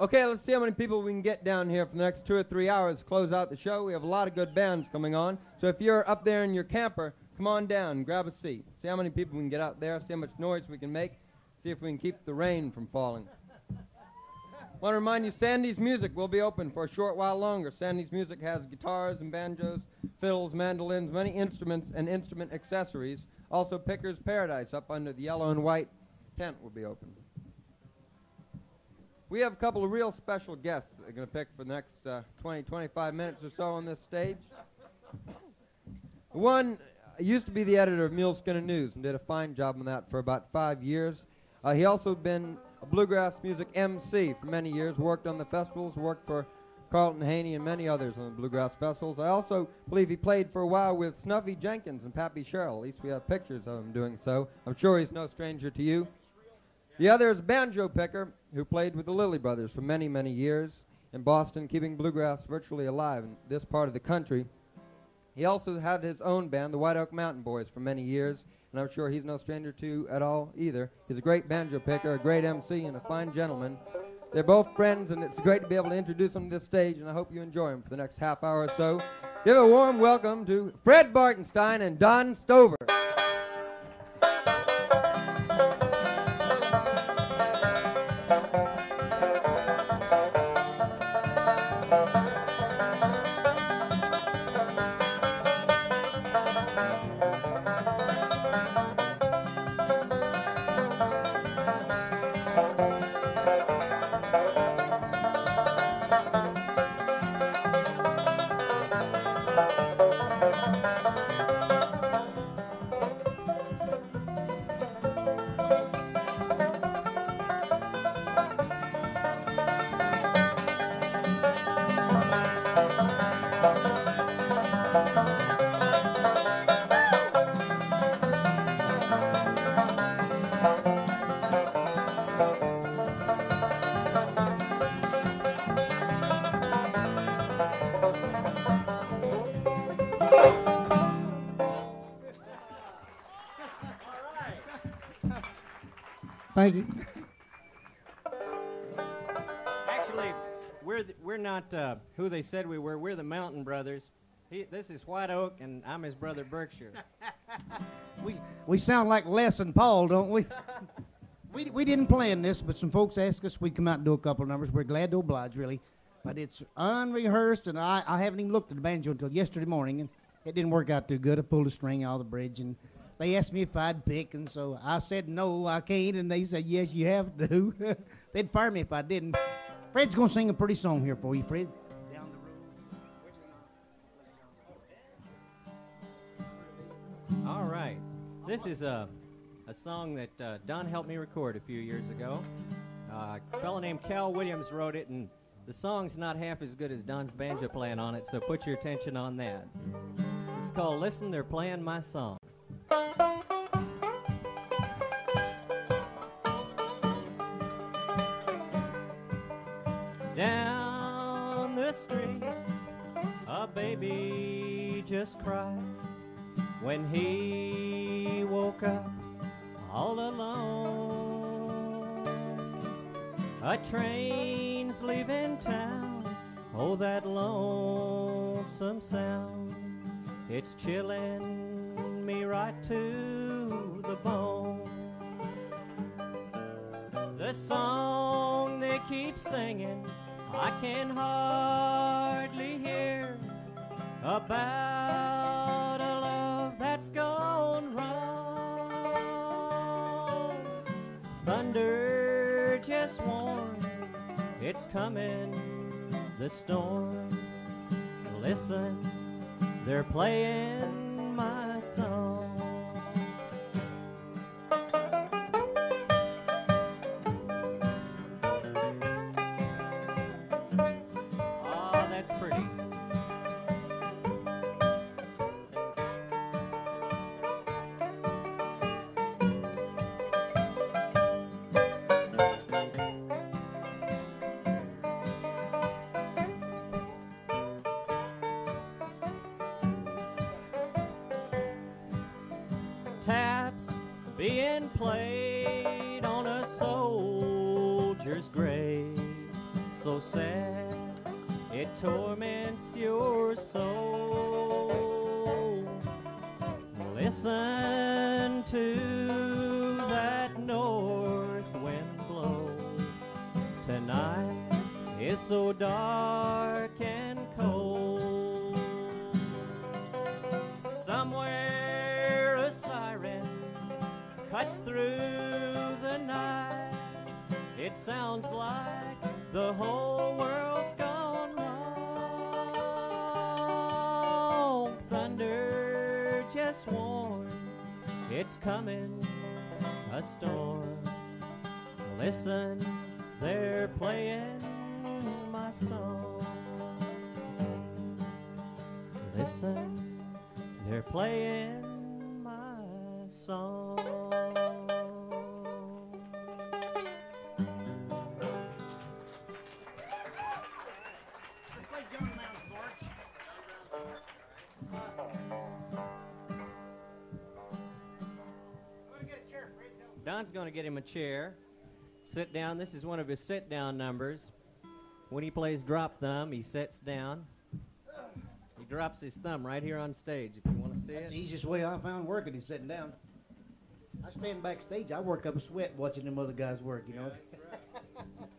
Okay, let's see how many people we can get down here for the next two or three hours. Close out the show. We have a lot of good bands coming on. So if you're up there in your camper, come on down grab a seat. See how many people we can get out there. See how much noise we can make. See if we can keep the rain from falling. Want to remind you, Sandy's Music will be open for a short while longer. Sandy's Music has guitars and banjos, fiddles, mandolins, many instruments and instrument accessories. Also, Picker's Paradise up under the yellow and white tent will be open. We have a couple of real special guests that are going to pick for the next uh, 20, 25 minutes or so on this stage. One used to be the editor of Muleskinner News and did a fine job on that for about five years. Uh, he also been a bluegrass music MC for many years, worked on the festivals, worked for Carlton Haney and many others on the bluegrass festivals. I also believe he played for a while with Snuffy Jenkins and Pappy Sherrill. At least we have pictures of him doing so. I'm sure he's no stranger to you. The other is banjo picker who played with the Lilly Brothers for many, many years in Boston, keeping bluegrass virtually alive in this part of the country. He also had his own band, the White Oak Mountain Boys, for many years, and I'm sure he's no stranger to at all either. He's a great banjo picker, a great MC, and a fine gentleman. They're both friends, and it's great to be able to introduce them to this stage, and I hope you enjoy them for the next half hour or so. Give a warm welcome to Fred Bartenstein and Don Stover. Thank you. Actually, we're th- we're not uh, who they said we were. We're the Mountain Brothers. He, this is White Oak, and I'm his brother Berkshire. We, we sound like Les and Paul, don't we? we? We didn't plan this, but some folks asked us we'd come out and do a couple numbers. We're glad to oblige, really. But it's unrehearsed, and I, I haven't even looked at the banjo until yesterday morning, and it didn't work out too good. I pulled a string out of the bridge, and they asked me if I'd pick, and so I said, no, I can't, and they said, yes, you have to. They'd fire me if I didn't. Fred's going to sing a pretty song here for you, Fred. All right, this is a a song that uh, Don helped me record a few years ago. Uh, a fellow named Cal Williams wrote it, and the song's not half as good as Don's banjo playing on it. So put your attention on that. It's called "Listen, They're Playing My Song." Just cried when he woke up all alone. A train's leaving town, oh, that lonesome sound. It's chilling me right to the bone. The song they keep singing, I can hardly hear about gone wrong. Thunder just warned it's coming, the storm. Listen, they're playing my song. Oh, that's pretty. Taps being played on a soldier's grave. so sad it torments your soul. Listen to that north wind blow. Tonight is so dark cuts through the night. It sounds like the whole world's gone wrong. Thunder just warned it's coming a storm. Listen, they're playing my song. Listen, they're playing my song. Don's going to get him a chair. Sit down. This is one of his sit down numbers. When he plays drop thumb, he sits down. He drops his thumb right here on stage if you want to see That's it. the easiest way I found working is sitting down. I stand backstage, I work up a sweat watching them other guys work, you know.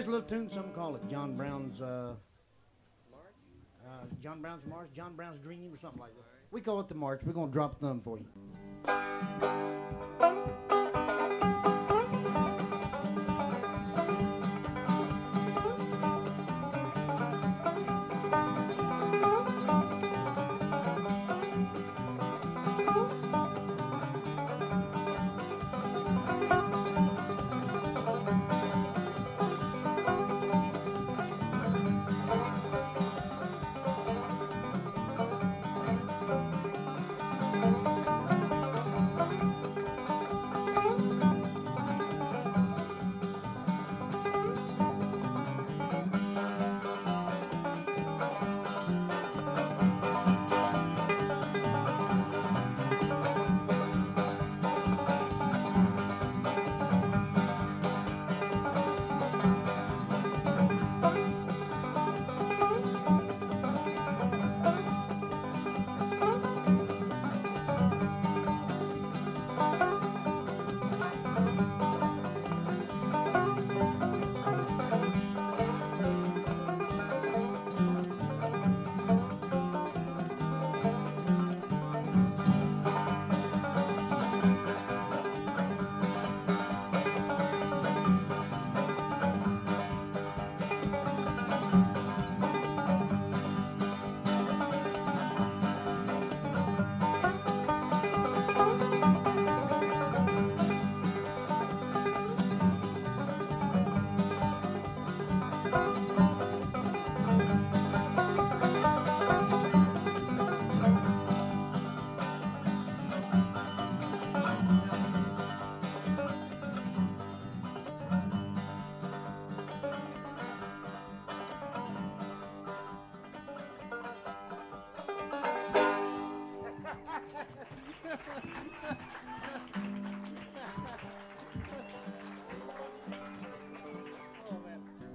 Here's a little tune, some call it John Brown's, uh, uh, John Brown's March, John Brown's Dream, or something like that. We call it the March. We're gonna drop thumb for you.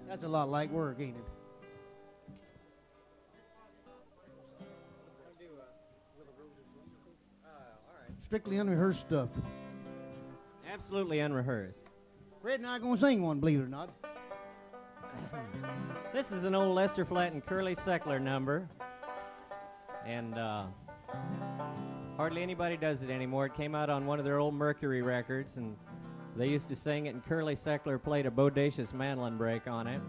That's a lot like work, ain't it? Strictly unrehearsed stuff. Absolutely unrehearsed. Fred and I gonna sing one, believe it or not. This is an old Lester Flatt and Curly Seckler number. And uh, hardly anybody does it anymore. It came out on one of their old Mercury records, and they used to sing it, and Curly Seckler played a bodacious mandolin break on it.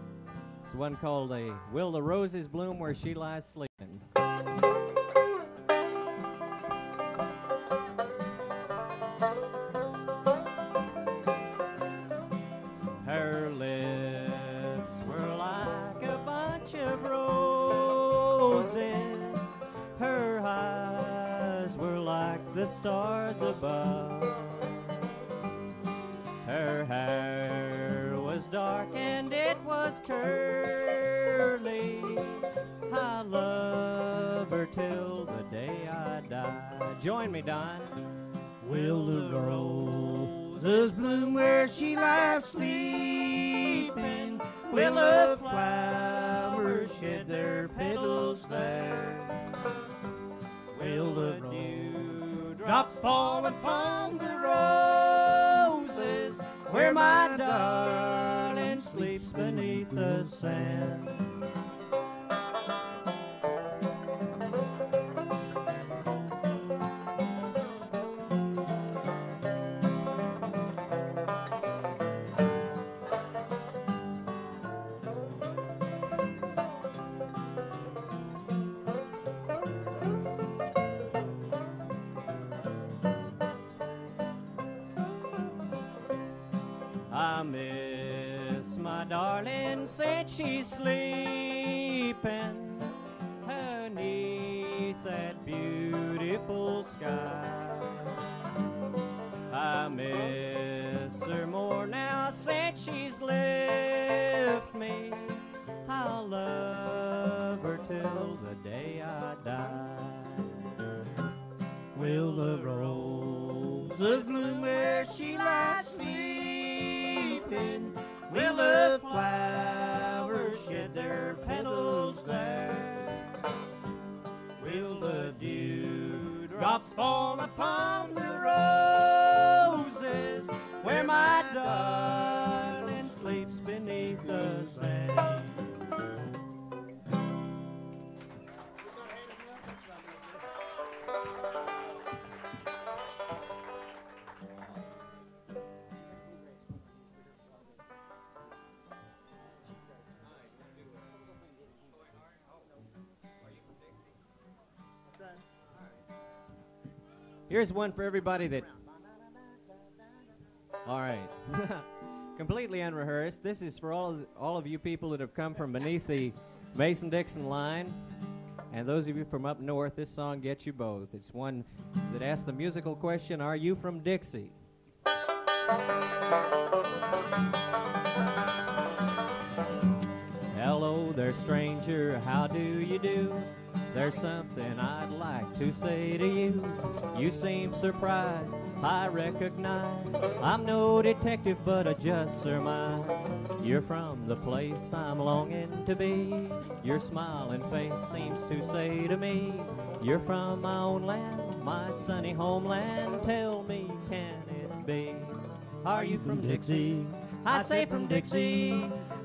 It's one called a Will the Roses Bloom Where She Lies Sleeping. Stars above. Her hair was dark and it was curly. I love love her till the day I die. Join me, Don. Will the roses bloom where she lies sleeping? Will the flowers shed their petals there? Dewdrops fall upon the roses where my darling sleeps beneath the sand? Miss my darling since she's sleeping beneath that beautiful sky. I miss her more now since she's left me. I'll love her till the day I die. Will the roses bloom where dewdrops fall Here's one for everybody that. All right. Completely unrehearsed. This is for all of, all of you people that have come from beneath the Mason Dixon line. And those of you from up north, this song gets you both. It's one that asks the musical question Are you from Dixie? Hello there, stranger, how do you do? There's something I'd like to say to you. You seem surprised, I recognize. I'm no detective, but I just surmise. You're from the place I'm longing to be. Your smiling face seems to say to me, You're from my own land, my sunny homeland. Tell me, can it be? Are you from Dixie? I say from Dixie,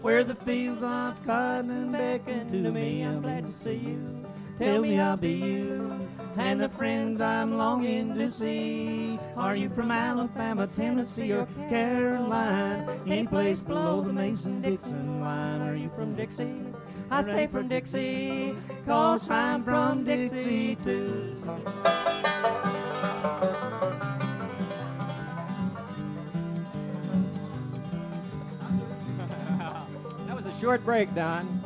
where the fields of cotton beckon to me. I'm glad to see you. Tell me I'll be you and the friends I'm longing to see. Are you from Alabama, Tennessee, or Carolina? Any place below the Mason-Dixon line? Are you from Dixie? I say from Dixie, cause I'm from Dixie too. that was a short break, Don.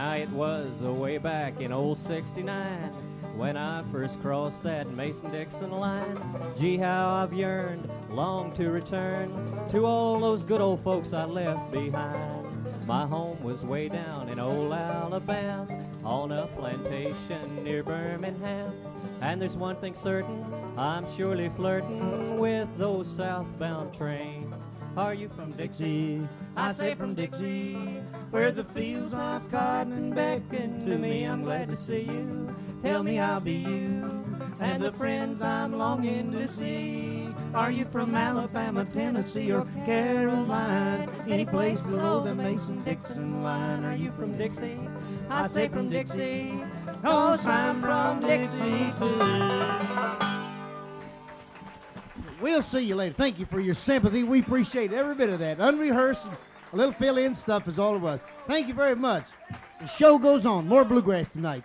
Now it was a way back in old 69 when I first crossed that Mason Dixon line. Gee, how I've yearned, long to return to all those good old folks I left behind. My home was way down in old Alabama on a plantation near Birmingham. And there's one thing certain, I'm surely flirting with those southbound trains. Are you from Dixie? I say from Dixie, where the fields of cotton and beckon to me. I'm glad to see you. Tell me I'll be you and the friends I'm longing to see. Are you from Alabama, Tennessee, or Caroline? Any place below the Mason-Dixon line? Are you from Dixie? I say from Dixie, cause I'm from Dixie too. We'll see you later. Thank you for your sympathy. We appreciate every bit of that. Unrehearsed, a little fill in stuff is all of us. Thank you very much. The show goes on. More bluegrass tonight.